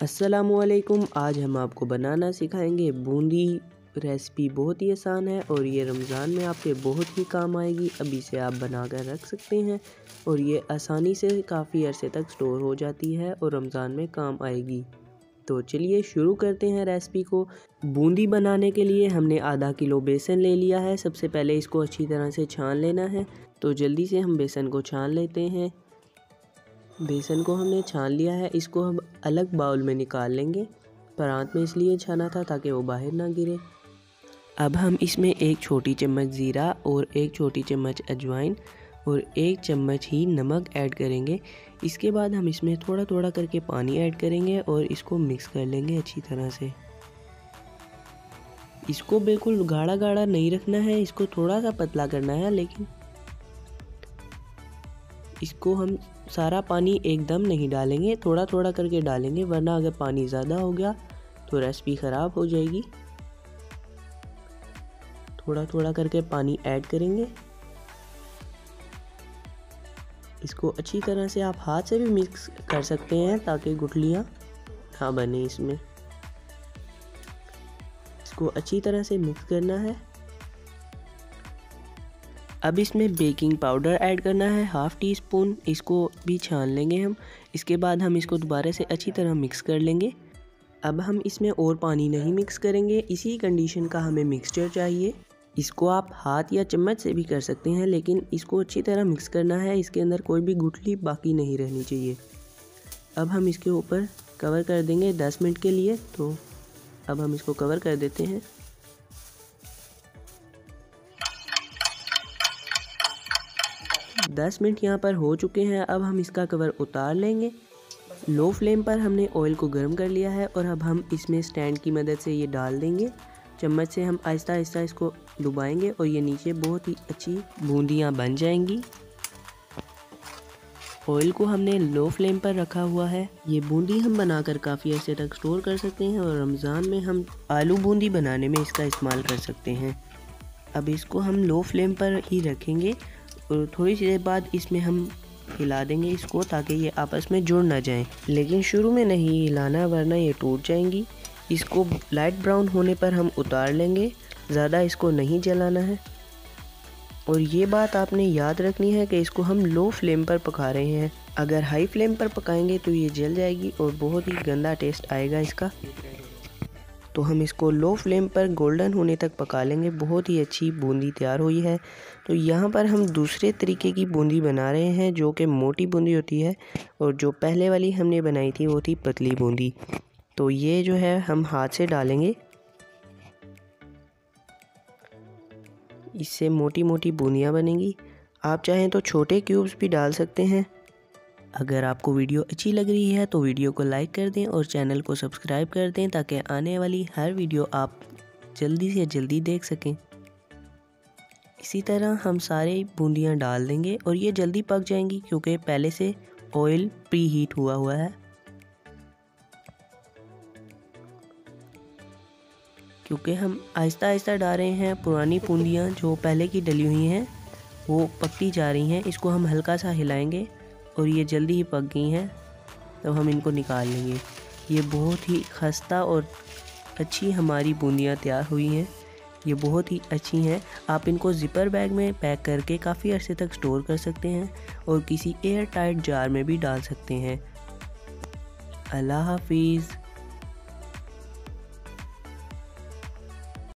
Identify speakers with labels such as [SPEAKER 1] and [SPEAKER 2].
[SPEAKER 1] असलकुम आज हम आपको बनाना सिखाएँगे। बूंदी रेसिपी बहुत ही आसान है और ये रमज़ान में आपके बहुत ही काम आएगी। अभी से आप बना कर रख सकते हैं और ये आसानी से काफ़ी अरसे तक स्टोर हो जाती है और रमज़ान में काम आएगी। तो चलिए शुरू करते हैं रेसिपी को। बूंदी बनाने के लिए हमने आधा किलो बेसन ले लिया है। सबसे पहले इसको अच्छी तरह से छान लेना है। तो जल्दी से हम बेसन को छान लेते हैं। बेसन को हमने छान लिया है, इसको हम अलग बाउल में निकाल लेंगे। परात में इसलिए छाना था ताकि वो बाहर ना गिरे। अब हम इसमें एक छोटी चम्मच ज़ीरा और एक छोटी चम्मच अजवाइन और एक चम्मच ही नमक ऐड करेंगे। इसके बाद हम इसमें थोड़ा थोड़ा करके पानी ऐड करेंगे और इसको मिक्स कर लेंगे अच्छी तरह से। इसको बिल्कुल गाढ़ा गाढ़ा नहीं रखना है, इसको थोड़ा सा पतला करना है, लेकिन इसको हम सारा पानी एकदम नहीं डालेंगे थोड़ा थोड़ा करके डालेंगे, वरना अगर पानी ज़्यादा हो गया तो रेसिपी ख़राब हो जाएगी। थोड़ा थोड़ा करके पानी ऐड करेंगे। इसको अच्छी तरह से आप हाथ से भी मिक्स कर सकते हैं, ताकि गुठलियाँ ना बने इसमें। इसको अच्छी तरह से मिक्स करना है। अब इसमें बेकिंग पाउडर ऐड करना है, हाफ़ टी स्पून इसको भी छान लेंगे हम। इसके बाद हम इसको दोबारा से अच्छी तरह मिक्स कर लेंगे। अब हम इसमें और पानी नहीं मिक्स करेंगे। इसी कंडीशन का हमें मिक्सचर चाहिए। इसको आप हाथ या चम्मच से भी कर सकते हैं, लेकिन इसको अच्छी तरह मिक्स करना है। इसके अंदर कोई भी गुठली बाकी नहीं रहनी चाहिए। अब हम इसके ऊपर कवर कर देंगे 10 मिनट के लिए। तो अब हम इसको कवर कर देते हैं। दस मिनट यहाँ पर हो चुके हैं, अब हम इसका कवर उतार लेंगे। लो फ्लेम पर हमने ऑयल को गर्म कर लिया है और अब हम इसमें स्टैंड की मदद से ये डाल देंगे। चम्मच से हम आहिस्ता आहिस्ता इसको डुबाएँगे और ये नीचे बहुत ही अच्छी बूंदियाँ बन जाएँगी। ऑयल को हमने लो फ्लेम पर रखा हुआ है। ये बूंदी हम बनाकर काफ़ी अर्से तक स्टोर कर सकते हैं और रमज़ान में हम आलू बूंदी बनाने में इसका इस्तेमाल कर सकते हैं। अब इसको हम लो फ्लेम पर ही रखेंगे। और थोड़ी सी देर बाद इसमें हम हिला देंगे इसको ताकि ये आपस में जुड़ ना जाएँ। लेकिन शुरू में नहीं हिलाना, वरना ये टूट जाएँगी। इसको लाइट ब्राउन होने पर हम उतार लेंगे। ज़्यादा इसको नहीं जलाना है। और ये बात आपने याद रखनी है कि इसको हम लो फ्लेम पर पका रहे हैं। अगर हाई फ्लेम पर पकाएँगे तो ये जल जाएगी और बहुत ही गंदा टेस्ट आएगा इसका। तो हम इसको लो फ्लेम पर गोल्डन होने तक पका लेंगे। बहुत ही अच्छी बूंदी तैयार हुई है। तो यहाँ पर हम दूसरे तरीके की बूंदी बना रहे हैं, जो कि मोटी बूंदी होती है और जो पहले वाली हमने बनाई थी, वो थी पतली बूंदी। तो ये जो है, हम हाथ से डालेंगे। इससे मोटी मोटी बूंदियाँ बनेंगी। आप चाहें तो छोटे क्यूब्स भी डाल सकते हैं। अगर आपको वीडियो अच्छी लग रही है तो वीडियो को लाइक कर दें और चैनल को सब्सक्राइब कर दें ताकि आने वाली हर वीडियो आप जल्दी से जल्दी देख सकें। इसी तरह हम सारे बूंदियाँ डाल देंगे और ये जल्दी पक जाएँगी क्योंकि पहले से ऑयल प्री हीट हुआ हुआ है। क्योंकि हम आहिस्ता आहिस्ता डाल रहे हैं पुरानी बूंदियाँ जो पहले की डली हुई हैं, वो पकती जा रही हैं। इसको हम हल्का सा हिलाएँगे। और ये जल्दी ही पक गई हैं तो हम इनको निकाल लेंगे। ये बहुत ही खस्ता और अच्छी हमारी बूंदियाँ तैयार हुई हैं। ये बहुत ही अच्छी हैं। आप इनको ज़िपर बैग में पैक करके काफ़ी अर्से तक स्टोर कर सकते हैं और किसी एयर टाइट जार में भी डाल सकते हैं। अल्लाह हाफिज़।